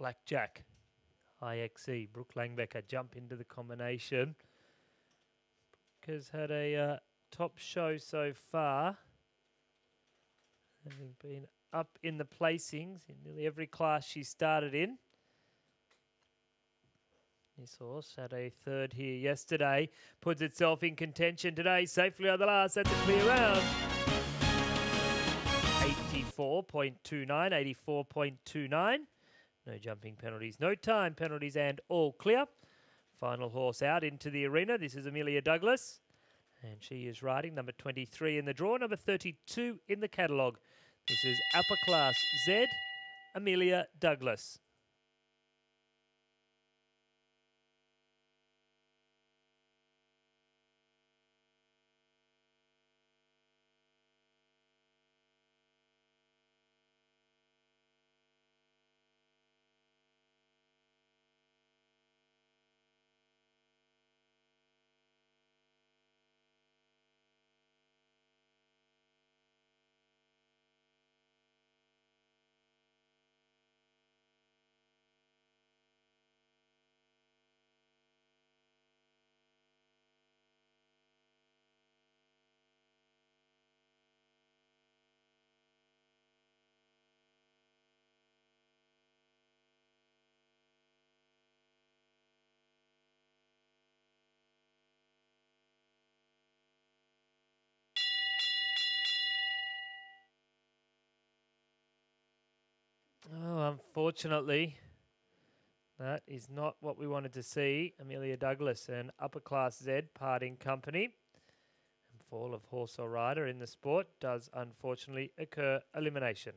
Blackjack. IXE, Brooke Langbecker jump into the combination. Brooke has had a uh, top show so far. Having been up in the placings in nearly every class she started in. This horse had a third here yesterday. Puts itself in contention today. Safely on the last. That's a clear round. 84.29, 84.29. No jumping penalties, no time penalties, and all clear. Final horse out into the arena. This is Amelia Douglas. And she is riding number 23 in the draw, number 32 in the catalogue. This is Upper Class Z, Amelia Douglas. Oh, unfortunately, that is not what we wanted to see. Amelia Douglas and Upper Class Z parting company. And fall of horse or rider in the sport does unfortunately occur elimination.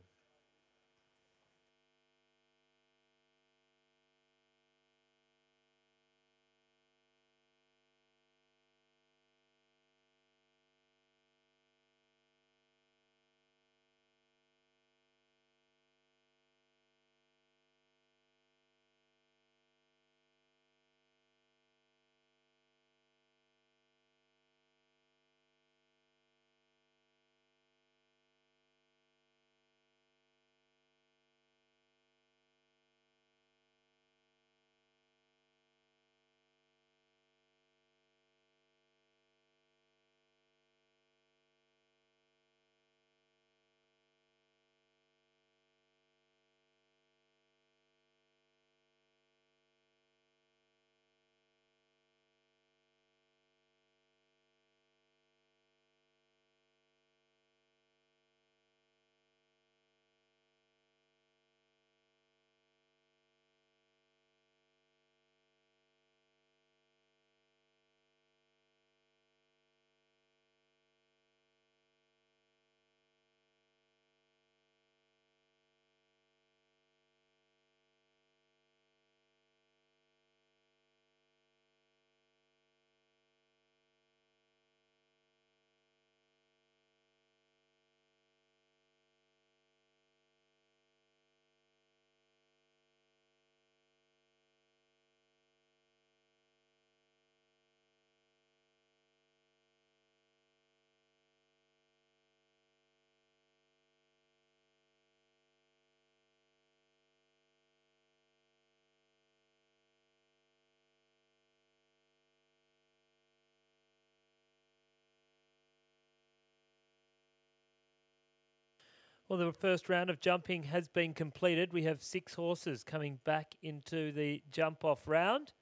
Well, the first round of jumping has been completed. We have six horses coming back into the jump off round.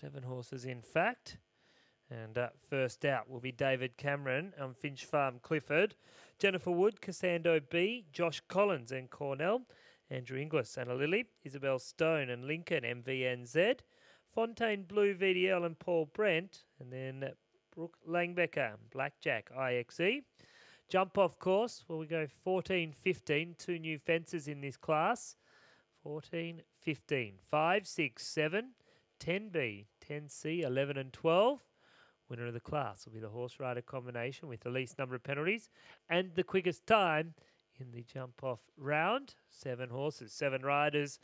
Seven horses, in fact. And uh, first out will be David Cameron on Finch Farm Clifford. Jennifer Wood, Cassandro B, Josh Collins and Cornell. Andrew Inglis, Anna Lily, Isabel Stone and Lincoln, MVNZ. Fontaine Blue, VDL and Paul Brent. And then Brooke Langbecker, Blackjack, IXE. Jump off course, well, we go 14 15, two new fences in this class. 14 15, 5, 6, 7, 10B, 10C, 11 and 12. Winner of the class will be the horse rider combination with the least number of penalties and the quickest time in the jump off round. Seven horses, seven riders,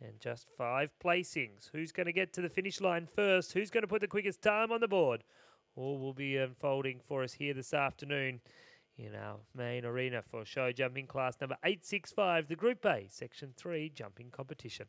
and just five placings. Who's going to get to the finish line first? Who's going to put the quickest time on the board? All will be unfolding for us here this afternoon in our main arena for show jumping class number 865, the Group A, Section 3 jumping competition.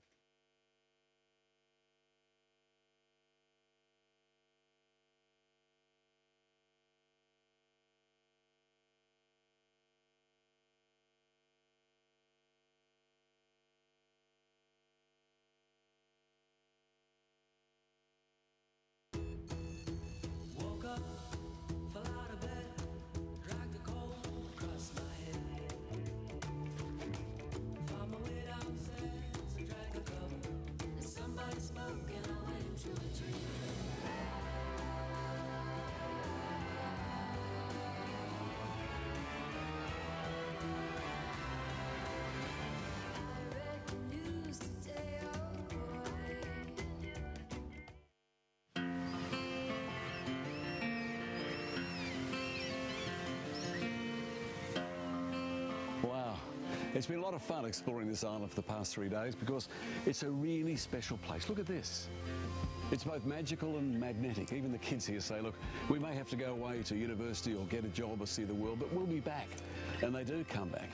It's been a lot of fun exploring this island for the past three days because it's a really special place. Look at this. It's both magical and magnetic. Even the kids here say, look, we may have to go away to university or get a job or see the world, but we'll be back. And they do come back.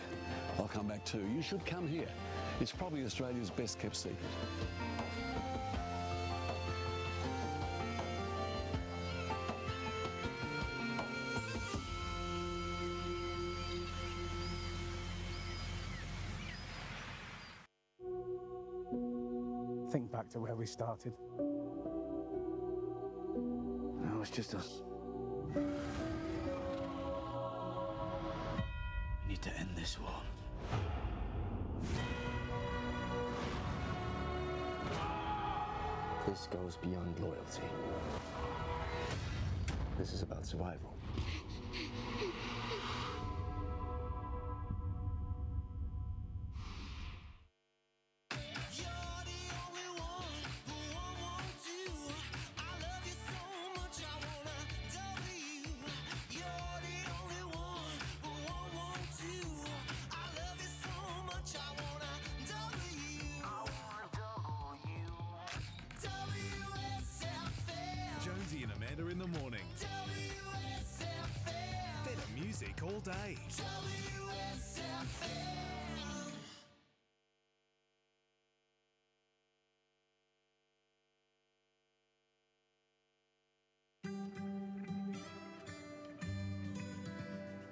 I'll come back too. You should come here. It's probably Australia's best kept secret. Think back to where we started. No, it's just us. We need to end this war. This goes beyond loyalty. This is about survival. Day.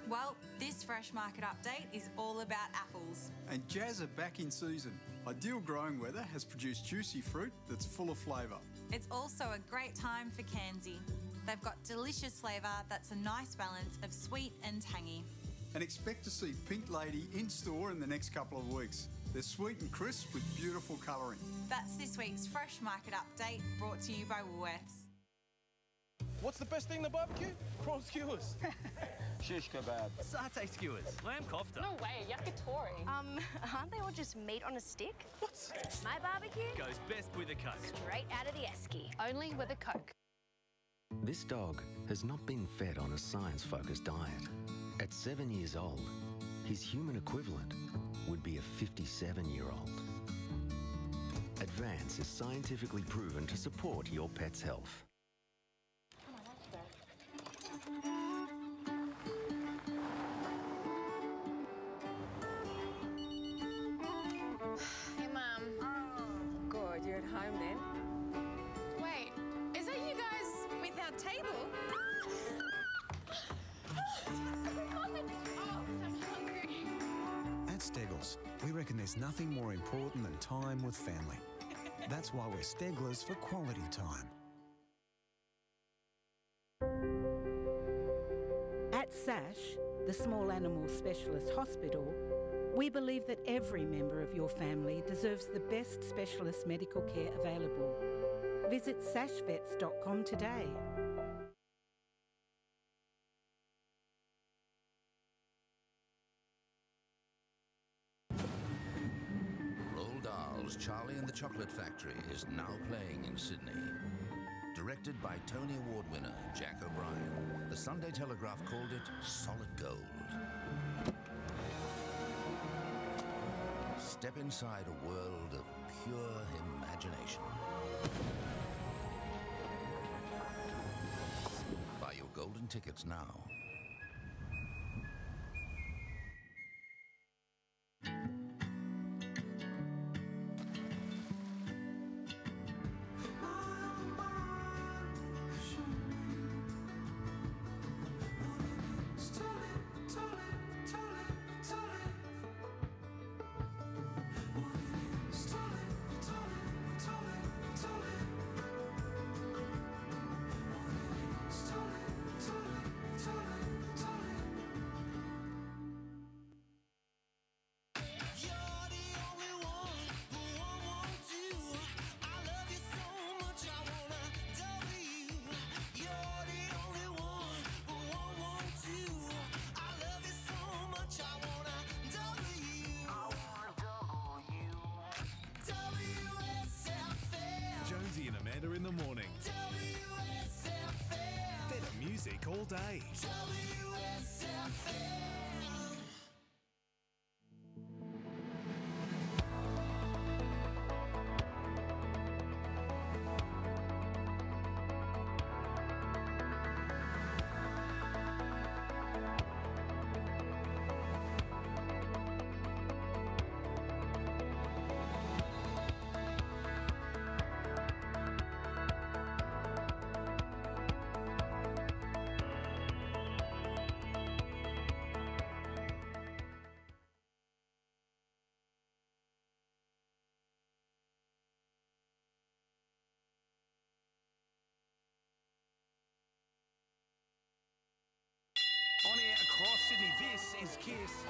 Well, this Fresh Market update is all about apples. And Jazz are back in season. Ideal growing weather has produced juicy fruit that's full of flavour. It's also a great time for Kanzi. They've got delicious flavour that's a nice balance of sweet and tangy. And expect to see Pink Lady in store in the next couple of weeks. They're sweet and crisp with beautiful colouring. That's this week's Fresh Market update brought to you by Woolworths. What's the best thing in the barbecue? Prawn skewers. Shish kebab. Satay skewers. Lamb kofta. No way, yakitori. Um, aren't they all just meat on a stick? What? My barbecue? Goes best with a Coke. Straight out of the esky. Only with a Coke. This dog has not been fed on a science focused diet. At seven years old, his human equivalent would be a 57 year old. Advance is scientifically proven to support your pet's health. Hey, Mum. Oh, Good, you're at home then? Guys table? I'm hungry. At Steggles, we reckon there's nothing more important than time with family. That's why we're Stegglers for quality time. At SASH, the Small Animal Specialist Hospital, we believe that every member of your family deserves the best specialist medical care available. Visit sashvets.com today. Charlie and the Chocolate Factory is now playing in Sydney. Directed by Tony Award winner Jack O'Brien, the Sunday Telegraph called it solid gold. Step inside a world of pure imagination. Buy your golden tickets now. All day. This is Kiss.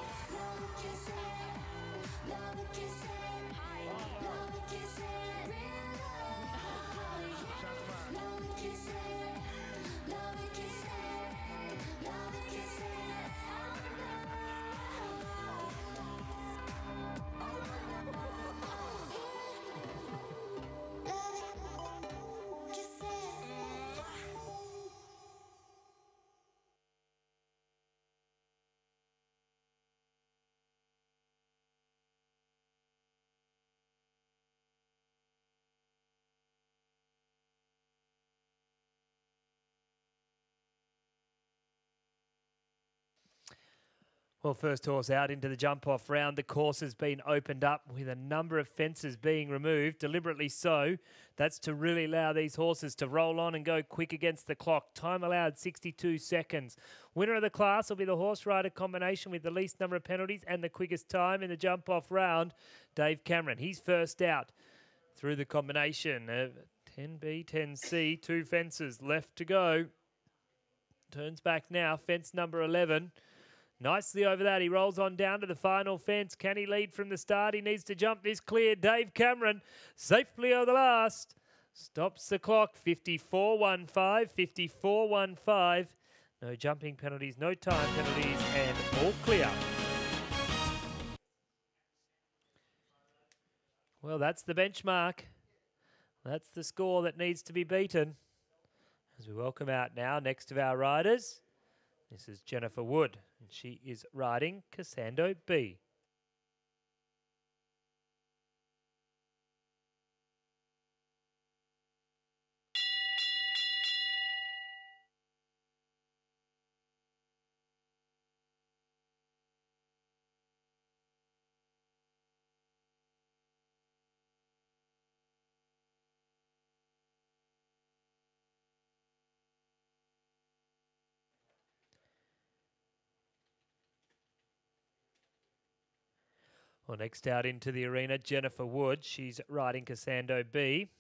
Well, first horse out into the jump off round. The course has been opened up with a number of fences being removed, deliberately so. That's to really allow these horses to roll on and go quick against the clock. Time allowed 62 seconds. Winner of the class will be the horse rider combination with the least number of penalties and the quickest time in the jump off round. Dave Cameron, he's first out through the combination of 10B, 10C, two fences left to go. Turns back now, fence number 11. Nicely over that. He rolls on down to the final fence. Can he lead from the start? He needs to jump this clear. Dave Cameron safely over the last. Stops the clock. 54 15, 54 15. No jumping penalties, no time penalties, and all clear. Well, that's the benchmark. That's the score that needs to be beaten. As we welcome out now, next of our riders, this is Jennifer Wood, and she is riding Cassando B. Well, next out into the arena, Jennifer Wood. She's riding Cassando B.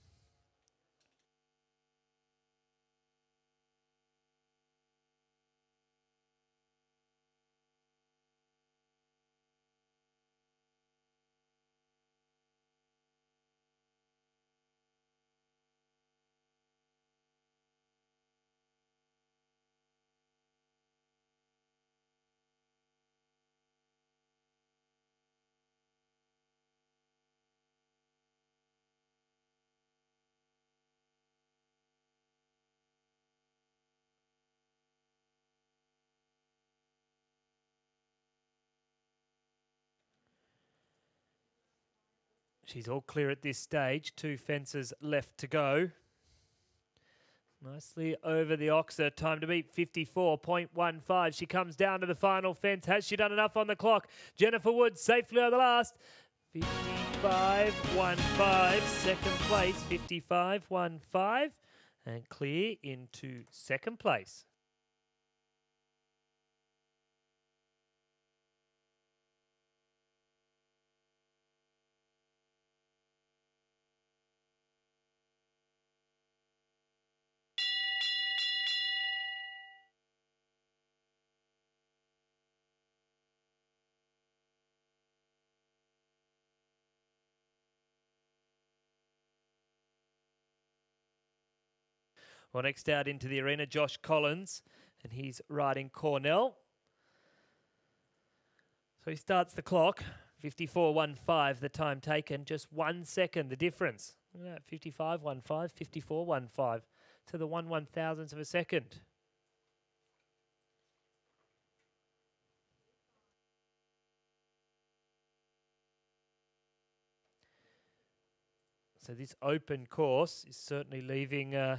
She's all clear at this stage. Two fences left to go. Nicely over the Oxer. Time to beat 54.15. She comes down to the final fence. Has she done enough on the clock? Jennifer Woods safely over the last. 55.15. Second place. 55.15. And clear into second place. Well, next out into the arena, Josh Collins, and he's riding Cornell. So he starts the clock. 54.15 the time taken, just one second the difference. 55.15, 54.15. to the one one thousandth of a second. So this open course is certainly leaving uh,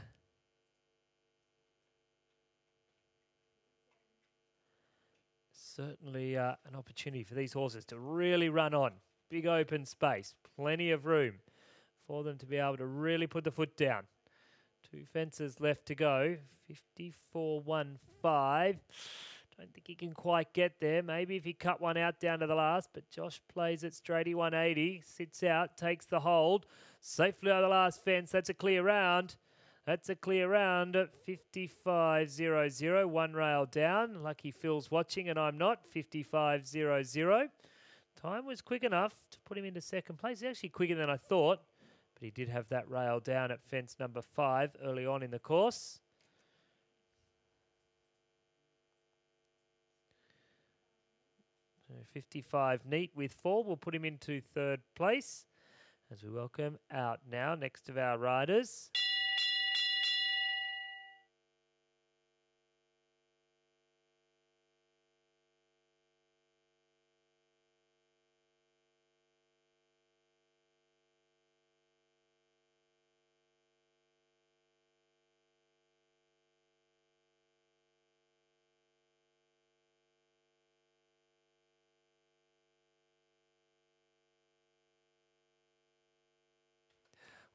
certainly uh, an opportunity for these horses to really run on. Big open space, plenty of room for them to be able to really put the foot down. Two fences left to go. 54 1 5. Don't think he can quite get there. Maybe if he cut one out down to the last, but Josh plays it straighty 180, sits out, takes the hold. Safely over the last fence. That's a clear round. That's a clear round at 55.00. One rail down. Lucky Phil's watching and I'm not. 55.00. Time was quick enough to put him into second place. He's actually quicker than I thought, but he did have that rail down at fence number five early on in the course. So 55 neat with four. We'll put him into third place as we welcome out now next of our riders.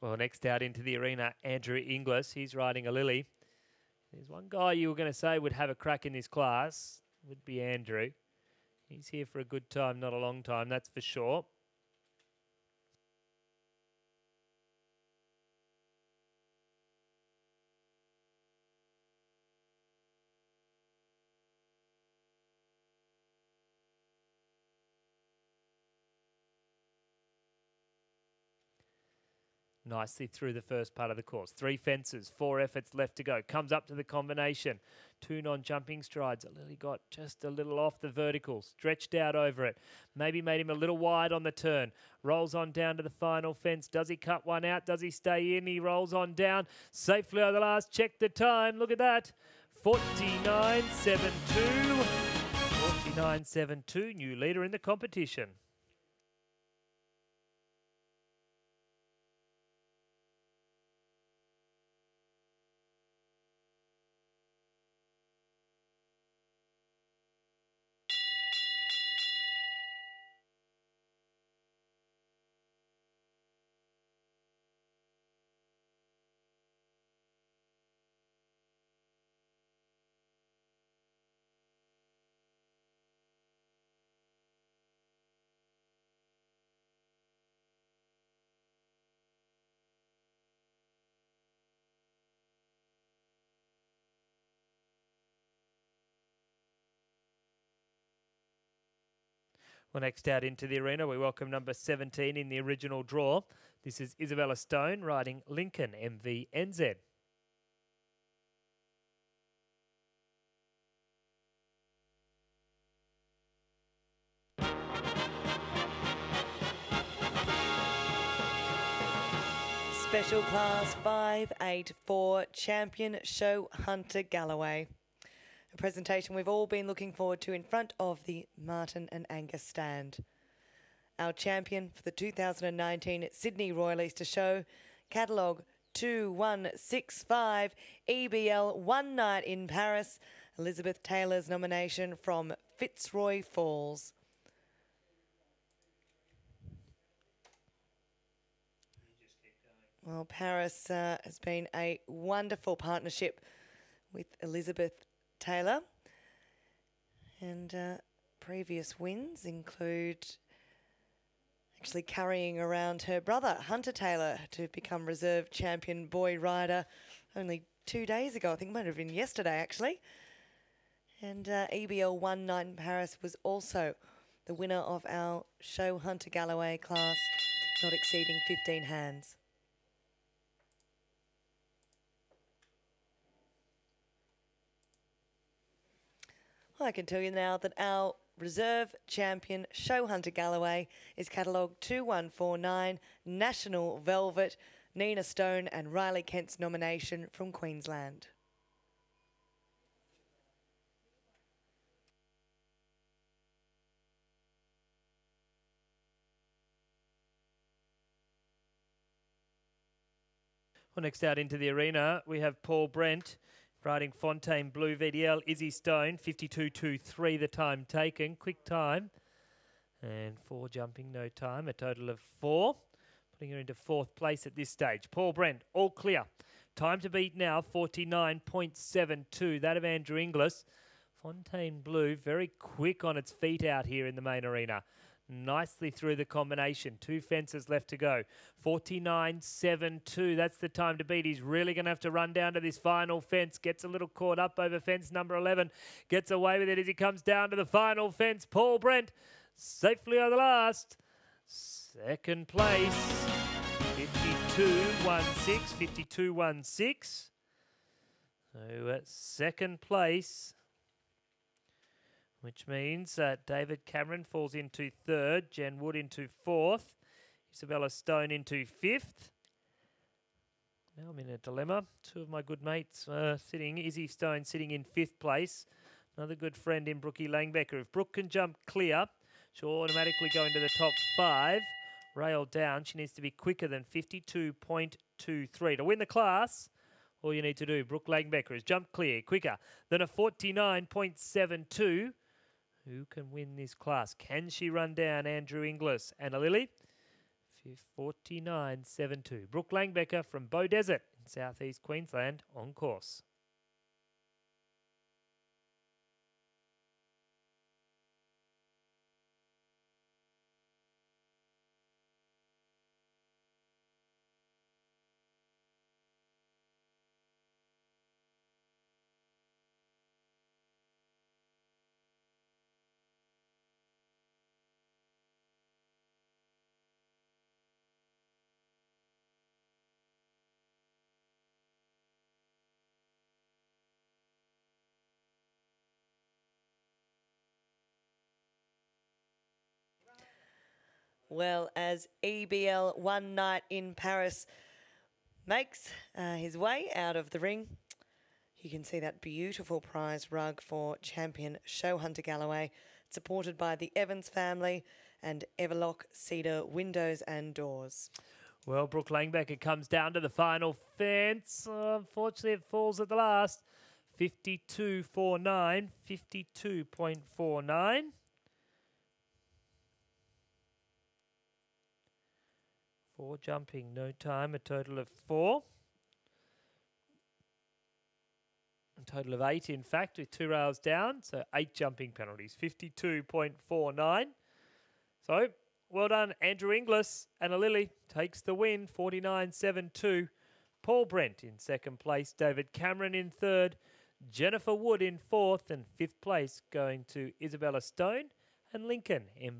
Well, next out into the arena, Andrew Inglis. He's riding a Lily. There's one guy you were going to say would have a crack in this class, would be Andrew. He's here for a good time, not a long time, that's for sure. Nicely through the first part of the course. Three fences, four efforts left to go. Comes up to the combination. Two non-jumping strides. Lily got just a little off the vertical, stretched out over it. Maybe made him a little wide on the turn. Rolls on down to the final fence. Does he cut one out? Does he stay in? He rolls on down. Safely over the last. Check the time. Look at that. 49.72. 49.72. New leader in the competition. Well, next out into the arena, we welcome number 17 in the original draw. This is Isabella Stone riding Lincoln MV NZ. Special Class 584 Champion Show Hunter Galloway a presentation we've all been looking forward to in front of the Martin and Angus stand. Our champion for the 2019 Sydney Royal Easter Show, catalogue 2165, EBL One Night in Paris, Elizabeth Taylor's nomination from Fitzroy Falls. Well, Paris uh, has been a wonderful partnership with Elizabeth Taylor. And uh, previous wins include actually carrying around her brother, Hunter Taylor, to become reserve champion boy rider only two days ago. I think it might have been yesterday, actually. And uh, EBL 1 9 Paris was also the winner of our Show Hunter Galloway class, not exceeding 15 hands. I can tell you now that our reserve champion Show Hunter Galloway is catalogue 2149 National Velvet, Nina Stone and Riley Kent's nomination from Queensland. Well, next out into the arena, we have Paul Brent riding Fontaine Blue VDL. Izzy Stone, 52.23 the time taken. Quick time. And four jumping, no time. A total of four. Putting her into fourth place at this stage. Paul Brent, all clear. Time to beat now, 49.72. That of Andrew Inglis. Fontaine Blue, very quick on its feet out here in the main arena. Nicely through the combination. Two fences left to go. 49.72. That's the time to beat. He's really going to have to run down to this final fence. Gets a little caught up over fence number 11. Gets away with it as he comes down to the final fence. Paul Brent safely on the last. Second place. 52.16. 52.16. So uh, second place which means that David Cameron falls into third, Jen Wood into fourth, Isabella Stone into fifth. Now I'm in a dilemma. Two of my good mates uh, sitting, Izzy Stone sitting in fifth place. Another good friend in Brookie Langbecker. If Brooke can jump clear, she'll automatically go into the top five. Rail down, she needs to be quicker than 52.23. To win the class, all you need to do, Brooke Langbecker, is jump clear quicker than a 49.72. Who can win this class? Can she run down Andrew Inglis? Anna Lily? 49.72. Brooke Langbecker from Beaudesert in southeast Queensland on course. Well, as EBL One Night in Paris makes uh, his way out of the ring, you can see that beautiful prize rug for champion Show Hunter Galloway, supported by the Evans family and Everlock Cedar Windows and Doors. Well, Brooke Langbecker comes down to the final fence. Uh, unfortunately, it falls at the last. 52.49. 52.49. Four jumping, no time, a total of four. A total of eight, in fact, with two rails down. So eight jumping penalties, 52.49. So well done, Andrew Inglis. Anna Lily takes the win, 49.72. Paul Brent in second place, David Cameron in third, Jennifer Wood in fourth, and fifth place going to Isabella Stone and Lincoln in